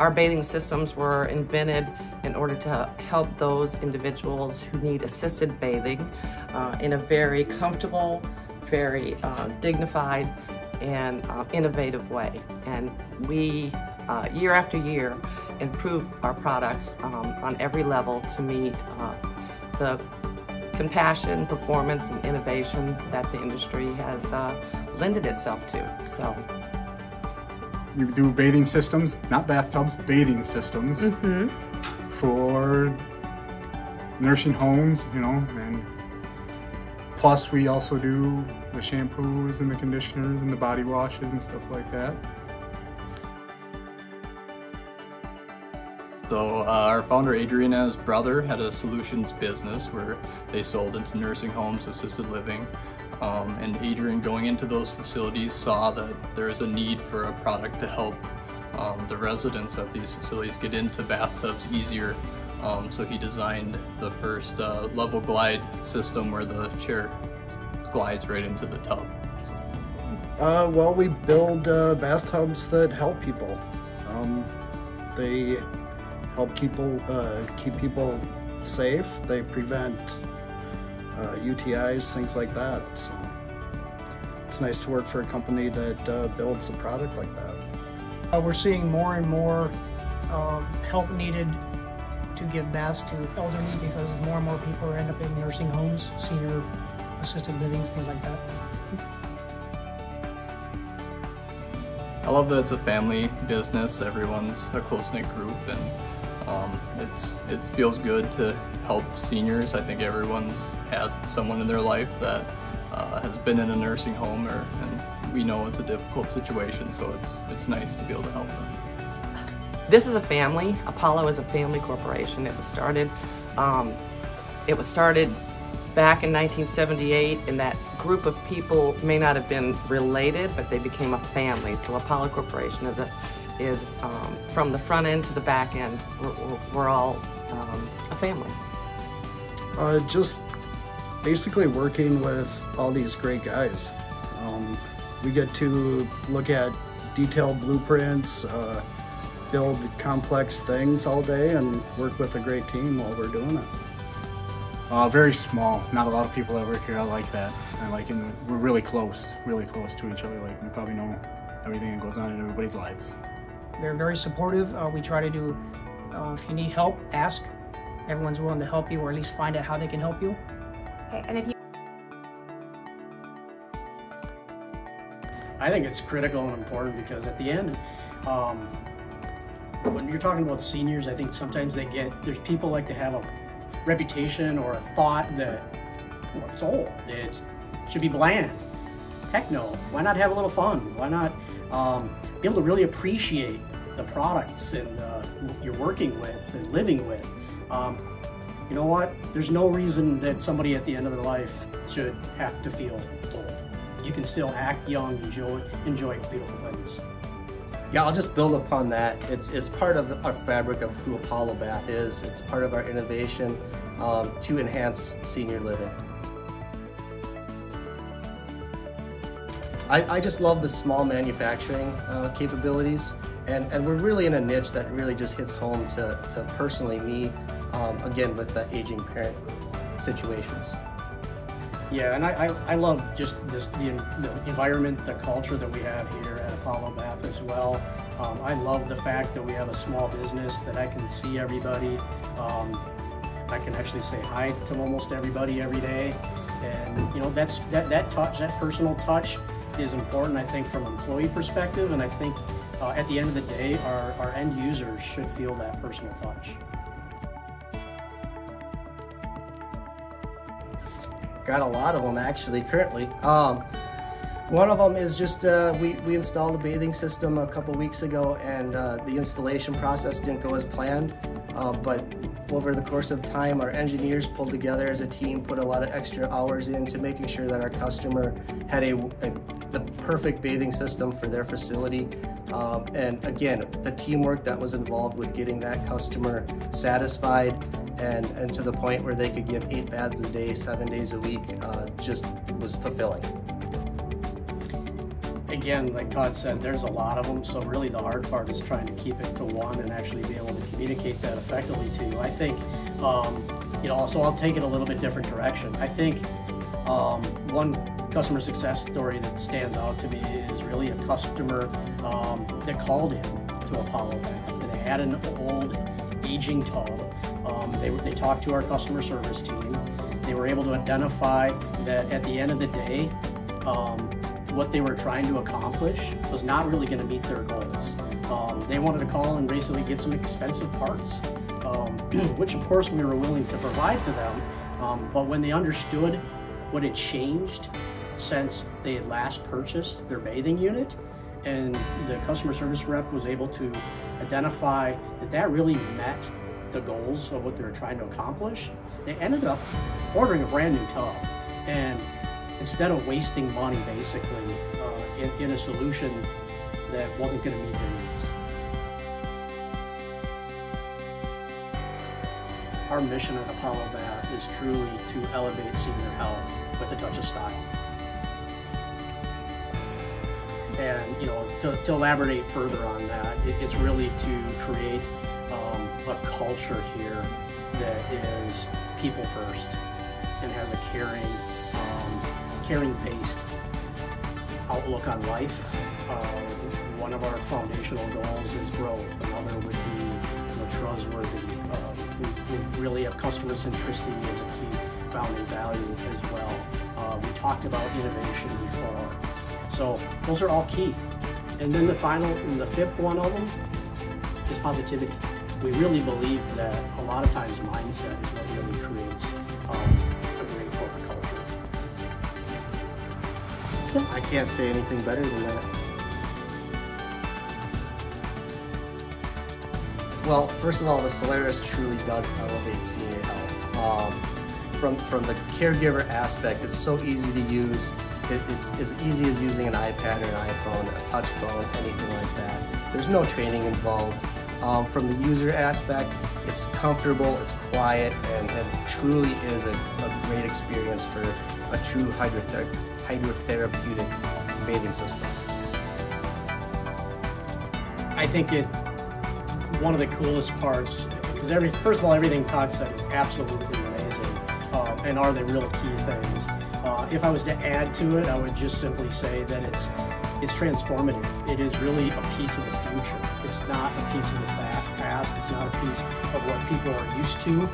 Our bathing systems were invented in order to help those individuals who need assisted bathing uh, in a very comfortable, very uh, dignified, and uh, innovative way. And we, uh, year after year, improve our products um, on every level to meet uh, the compassion, performance, and innovation that the industry has uh, lended itself to. So. We do bathing systems, not bathtubs, bathing systems mm -hmm. for nursing homes, you know, and plus we also do the shampoos and the conditioners and the body washes and stuff like that. So uh, our founder Adriana's brother had a solutions business where they sold into nursing homes, assisted living, um, and Adrian going into those facilities saw that there is a need for a product to help um, the residents at these facilities get into bathtubs easier. Um, so he designed the first uh, level glide system where the chair glides right into the tub. Uh, well, we build uh, bathtubs that help people. Um, they help people uh, keep people safe. They prevent uh, UTIs, things like that. So it's nice to work for a company that uh, builds a product like that. Uh, we're seeing more and more um, help needed to give baths to elderly because more and more people end up in nursing homes, senior assisted living, things like that. I love that it's a family business. Everyone's a close-knit group and um, it's It feels good to help seniors. I think everyone's had someone in their life that uh, has been in a nursing home or, and we know it's a difficult situation, so it's, it's nice to be able to help them. This is a family. Apollo is a family corporation. It was started, um, it was started back in 1978 and that group of people may not have been related, but they became a family. So Apollo Corporation is a is um, from the front end to the back end. We're, we're all um, a family. Uh, just basically working with all these great guys. Um, we get to look at detailed blueprints, uh, build complex things all day, and work with a great team while we're doing it. Uh, very small. Not a lot of people that work here. I like that. I like it. We're really close, really close to each other. Like we probably know everything that goes on in everybody's lives. They're very supportive. Uh, we try to do, uh, if you need help, ask. Everyone's willing to help you, or at least find out how they can help you. Okay, and if you. I think it's critical and important because at the end, um, when you're talking about seniors, I think sometimes they get, there's people like to have a reputation or a thought that well, it's old, it should be bland. Heck no, why not have a little fun? Why not um, be able to really appreciate the products and uh, you're working with and living with? Um, you know what? There's no reason that somebody at the end of their life should have to feel old. You can still act young, enjoy, enjoy beautiful things. Yeah, I'll just build upon that. It's, it's part of our fabric of who Apollo Bath is. It's part of our innovation um, to enhance senior living. I, I just love the small manufacturing uh, capabilities and, and we're really in a niche that really just hits home to, to personally me, um, again with the aging parent situations. Yeah, and I, I, I love just this the, the, environment, the culture that we have here at Apollo Bath as well. Um, I love the fact that we have a small business that I can see everybody. Um, I can actually say hi to almost everybody every day, and you know that's that that touch, that personal touch, is important. I think from employee perspective, and I think uh, at the end of the day, our, our end users should feel that personal touch. got a lot of them actually currently. Um, one of them is just uh, we, we installed a bathing system a couple weeks ago and uh, the installation process didn't go as planned. Uh, but over the course of time, our engineers pulled together as a team, put a lot of extra hours into making sure that our customer had a, a the perfect bathing system for their facility. Um, and again, the teamwork that was involved with getting that customer satisfied and, and to the point where they could give eight baths a day, seven days a week, uh, just was fulfilling. Again, like Todd said, there's a lot of them. So really, the hard part is trying to keep it to one and actually be able to communicate that effectively to you. I think, um, you know, so I'll take it a little bit different direction. I think um, one customer success story that stands out to me is really a customer um, that called in to Apollo Bath, and they had an old, aging tub. Um, they, they talked to our customer service team. They were able to identify that at the end of the day, um, what they were trying to accomplish was not really going to meet their goals. Um, they wanted to call and basically get some expensive parts, um, which of course we were willing to provide to them. Um, but when they understood what had changed since they had last purchased their bathing unit, and the customer service rep was able to identify that that really met the goals of what they were trying to accomplish, they ended up ordering a brand new tub. And instead of wasting money basically uh, in, in a solution that wasn't going to meet their needs. Our mission at Apollo Bath is truly to elevate senior health with a touch of style. And you know, to, to elaborate further on that, it, it's really to create um, a culture here that is people first and has a caring caring-based outlook on life. Uh, one of our foundational goals is growth. Another would be you know, trustworthy. Uh, we, we, really have customer centricity as a key founding value as well. Uh, we talked about innovation before. So those are all key. And then the final, and the fifth one of them is positivity. We really believe that a lot of times mindset is I can't say anything better than that. Well, first of all, the Solares truly does elevate senior health. Um, from, from the caregiver aspect, it's so easy to use. It, it's as easy as using an iPad or an iPhone, a touch phone, anything like that. There's no training involved. Um, from the user aspect, it's comfortable, it's quiet, and, and truly is a, a great experience for a true hydrotherapy hydrotherapeutic bathing system? I think it one of the coolest parts because every first of all everything Todd said is absolutely amazing uh, and are the real key things. Uh, if I was to add to it, I would just simply say that it's it's transformative. It is really a piece of the future. It's not a piece of the past. It's not a piece of what people are used to.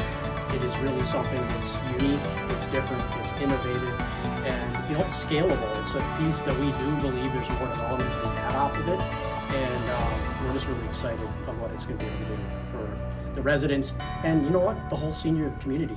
It is really something that's unique, it's different, it's innovative, and you know, it's scalable. It's a piece that we do believe there's more development to be had off of it, and um, we're just really excited on what it's going to be able to do for the residents and you know what, the whole senior community.